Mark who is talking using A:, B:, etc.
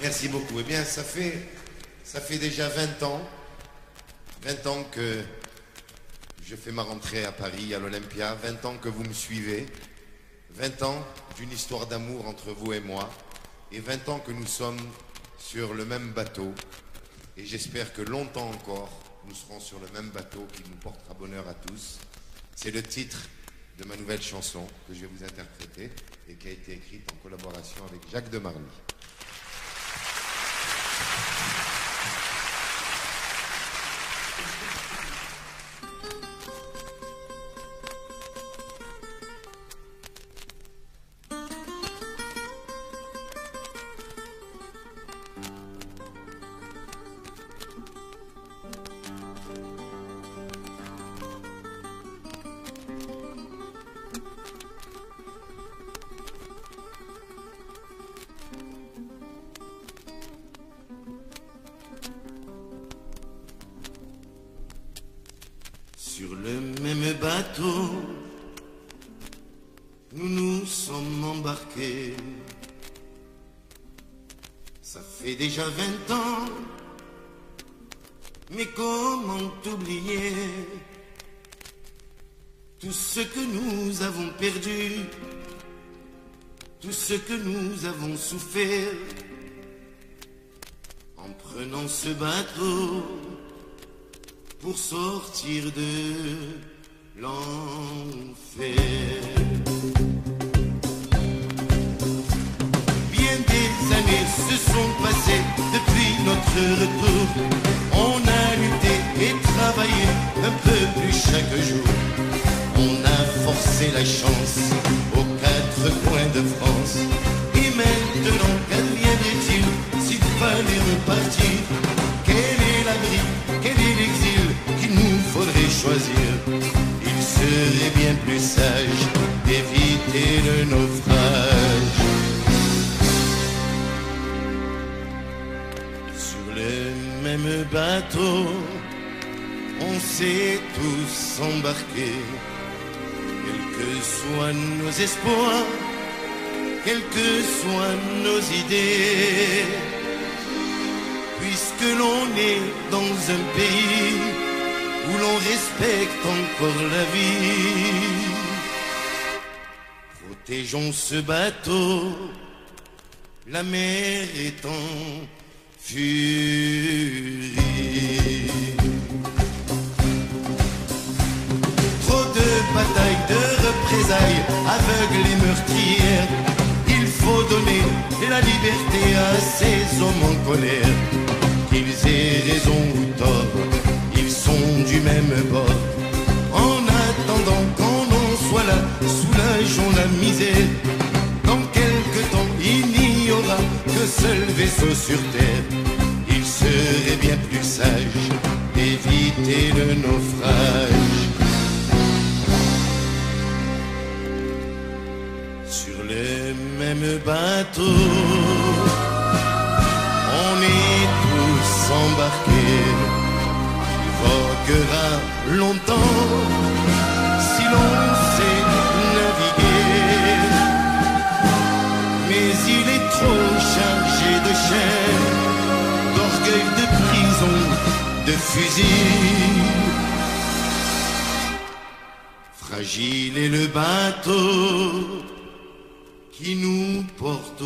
A: Merci beaucoup. Eh bien, ça fait, déjà 20 ans, 20 ans que je fais ma rentrée à Paris, à l'Olympia, 20 ans que vous me suivez, 20 ans d'une histoire d'amour entre vous et moi, et 20 ans que nous sommes sur le même bateau, et j'espère que longtemps encore, nous serons sur le même bateau qui nous portera bonheur à tous. C'est le titre de ma nouvelle chanson que je vais vous interpréter et qui a été écrite en collaboration avec Jacques Demarly. Sur le même bateau, nous nous sommes embarqués. Ça fait déjà vingt ans, mais comment oublier tout ce que nous avons perdu, tout ce que nous avons souffert. En prenant ce bateau pour sortir de l'enfer. Bien des années se sont passées depuis notre retour. On a lutté et travaillé un peu plus chaque jour. On a forcé la chance aux quatre coins de France. Le même bateau, on s'est tous embarqués, quels que soient nos espoirs, quelles que soient nos idées, puisque l'on est dans un pays où l'on respecte encore la vie. Protégeons ce bateau, la mer en furie. Trop de batailles, de représailles, aveugles et meurtrières. Il faut donner la liberté à ces hommes en colère. Qu'ils aient raison vaisseau sur terre. Il serait bien plus sage d'éviter le naufrage. Sur le même bateau, on est tous embarqués. Il voguera longtemps si l'on sait naviguer. Trop chargé de chair, d'orgueil, de prison, de fusil. Fragile est le bateau qui nous porte